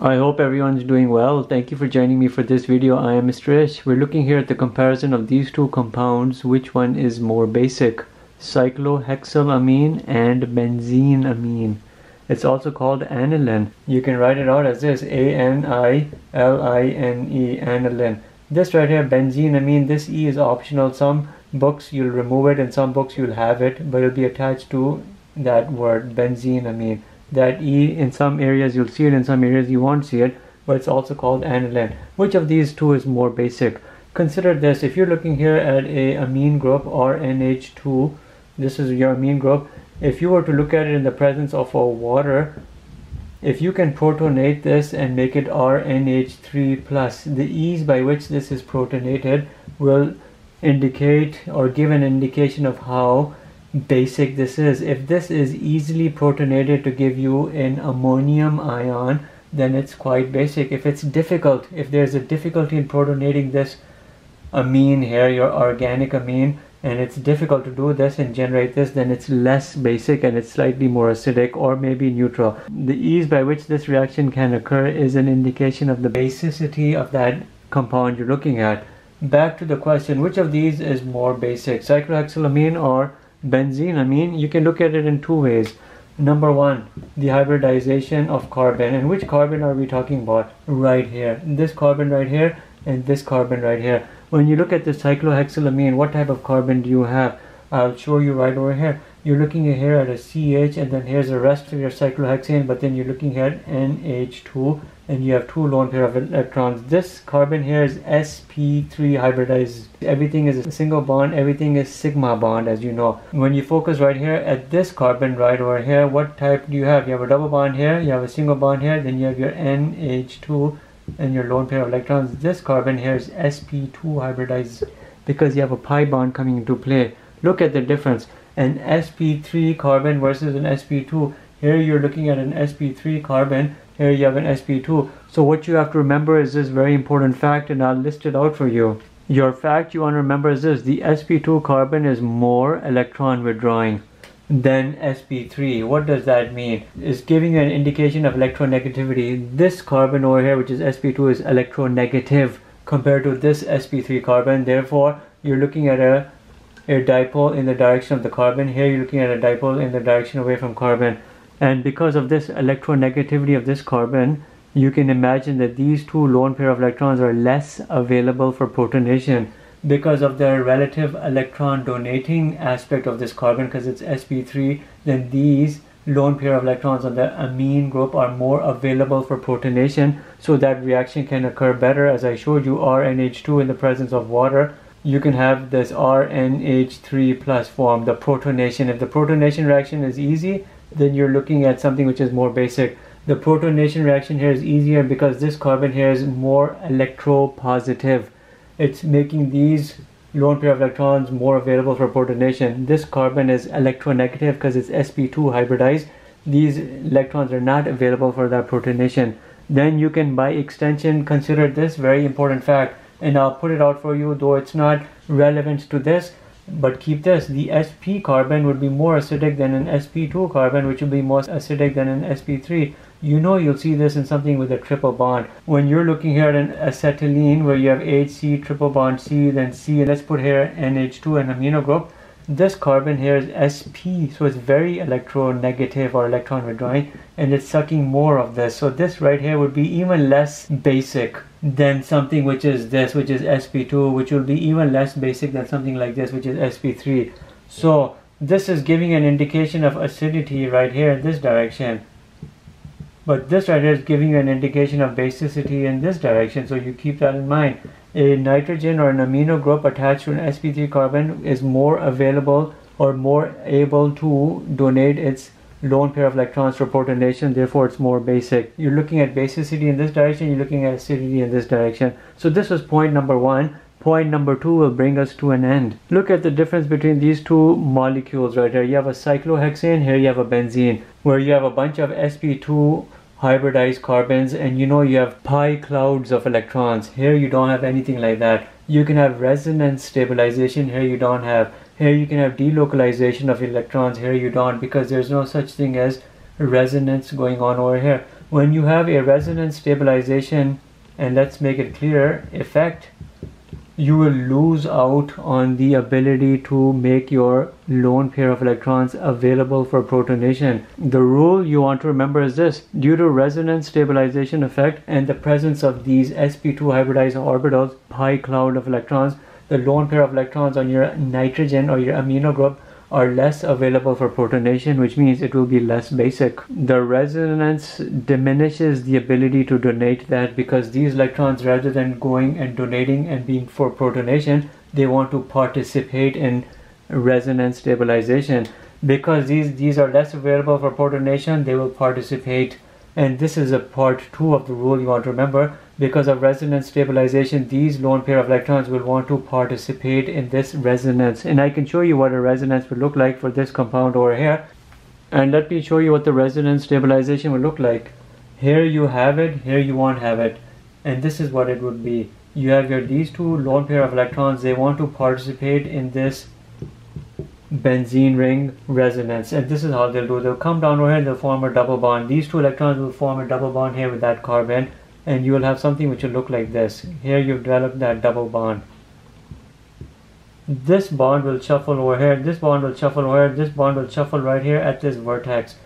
I hope everyone's doing well. Thank you for joining me for this video. I am Mr. Ish. We're looking here at the comparison of these two compounds. Which one is more basic? Cyclohexylamine and benzeneamine. It's also called aniline. You can write it out as this A-N-I-L-I-N-E, aniline. This right here, benzeneamine, this E is optional. Some books you'll remove it and some books you'll have it, but it'll be attached to that word, benzeneamine that E in some areas you'll see it, in some areas you won't see it, but it's also called aniline. Which of these two is more basic? Consider this, if you're looking here at a amine group or NH2, this is your amine group, if you were to look at it in the presence of a water, if you can protonate this and make it RNH3+, plus, the ease by which this is protonated will indicate or give an indication of how basic this is. If this is easily protonated to give you an ammonium ion, then it's quite basic. If it's difficult, if there's a difficulty in protonating this amine here, your organic amine, and it's difficult to do this and generate this, then it's less basic and it's slightly more acidic or maybe neutral. The ease by which this reaction can occur is an indication of the basicity of that compound you're looking at. Back to the question, which of these is more basic, cyclohexylamine or benzeneamine, you can look at it in two ways. Number one, the hybridization of carbon. And which carbon are we talking about? Right here. This carbon right here and this carbon right here. When you look at the cyclohexylamine, what type of carbon do you have? I'll show you right over here. You're looking here at a CH and then here's the rest of your cyclohexane, but then you're looking here at NH2 and you have two lone pair of electrons. This carbon here is sp3 hybridized. Everything is a single bond, everything is sigma bond as you know. When you focus right here at this carbon right over here, what type do you have? You have a double bond here, you have a single bond here, then you have your NH2 and your lone pair of electrons. This carbon here is sp2 hybridized because you have a pi bond coming into play. Look at the difference. An sp3 carbon versus an sp2. Here you're looking at an sp3 carbon. Here you have an sp2 so what you have to remember is this very important fact and I'll list it out for you. Your fact you want to remember is this. The sp2 carbon is more electron withdrawing than sp3 what does that mean? It's giving you an indication of electronegativity. This carbon over here which is sp2 is electronegative compared to this sp3 carbon. Therefore you're looking at a a dipole in the direction of the carbon. Here you're looking at a dipole in the direction away from carbon. And because of this electronegativity of this carbon, you can imagine that these two lone pair of electrons are less available for protonation because of the relative electron donating aspect of this carbon because it's sp3 then these lone pair of electrons on the amine group are more available for protonation. So that reaction can occur better. As I showed you RNH2 in the presence of water you can have this RNH3 plus form the protonation if the protonation reaction is easy then you're looking at something which is more basic. The protonation reaction here is easier because this carbon here is more electropositive. It's making these lone pair of electrons more available for protonation. This carbon is electronegative because it's sp2 hybridized. These electrons are not available for that protonation. Then you can by extension consider this very important fact and I'll put it out for you though it's not relevant to this but keep this, the sp carbon would be more acidic than an sp2 carbon, which would be more acidic than an sp3. You know you'll see this in something with a triple bond. When you're looking here at an acetylene where you have HC, triple bond C, then C, let's put here NH2, an amino group. This carbon here is sp, so it's very electronegative or electron withdrawing, and it's sucking more of this. So this right here would be even less basic than something which is this which is sp2 which will be even less basic than something like this which is sp3 so this is giving an indication of acidity right here in this direction. But this right here is giving you an indication of basicity in this direction. So you keep that in mind. A nitrogen or an amino group attached to an sp3 carbon is more available or more able to donate its lone pair of electrons for protonation therefore it's more basic. You're looking at basicity in this direction you're looking at acidity in this direction. So this was point number one. Point number two will bring us to an end. Look at the difference between these two molecules right here. You have a cyclohexane here you have a benzene where you have a bunch of sp2 hybridized carbons and you know you have pi clouds of electrons. Here you don't have anything like that. You can have resonance stabilization here you don't have here you can have delocalization of electrons, here you don't because there's no such thing as resonance going on over here. when you have a resonance stabilization and let's make it clear effect you will lose out on the ability to make your lone pair of electrons available for protonation. The rule you want to remember is this. Due to resonance stabilization effect and the presence of these sp2 hybridized orbitals, pi cloud of electrons, the lone pair of electrons on your nitrogen or your amino group are less available for protonation, which means it will be less basic. The resonance diminishes the ability to donate that because these electrons, rather than going and donating and being for protonation, they want to participate in resonance stabilization. Because these, these are less available for protonation, they will participate. And this is a part two of the rule you want to remember because of resonance stabilization, these lone pair of electrons will want to participate in this resonance. And I can show you what a resonance would look like for this compound over here. And let me show you what the resonance stabilization would look like. Here you have it, here you won't have it. And this is what it would be. You have your these two lone pair of electrons, they want to participate in this benzene ring resonance and this is how they'll do they'll come down over here they'll form a double bond these two electrons will form a double bond here with that carbon and you will have something which will look like this. Here you've developed that double bond. This bond will shuffle over here, this bond will shuffle over here, this bond will shuffle right here at this vertex.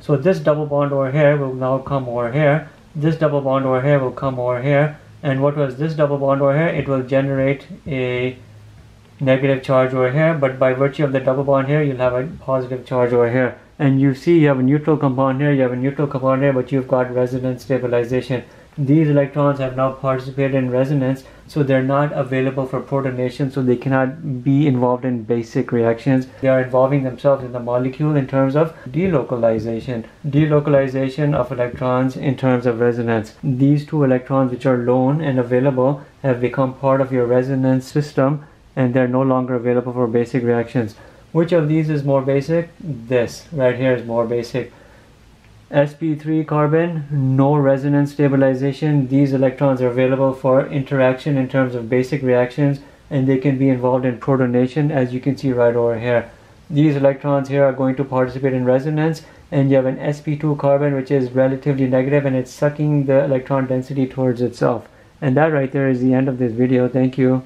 So this double bond over here will now come over here, this double bond over here will come over here, and what was this double bond over here? It will generate a negative charge over here, but by virtue of the double bond here, you'll have a positive charge over here. And you see you have a neutral compound here, you have a neutral compound here, but you've got resonance stabilization. These electrons have now participated in resonance so they're not available for protonation so they cannot be involved in basic reactions. They are involving themselves in the molecule in terms of delocalization delocalization of electrons in terms of resonance. These two electrons which are lone and available have become part of your resonance system and they're no longer available for basic reactions which of these is more basic this right here is more basic sp3 carbon, no resonance stabilization. These electrons are available for interaction in terms of basic reactions and they can be involved in protonation as you can see right over here. These electrons here are going to participate in resonance and you have an sp2 carbon which is relatively negative and it's sucking the electron density towards itself. And that right there is the end of this video. Thank you.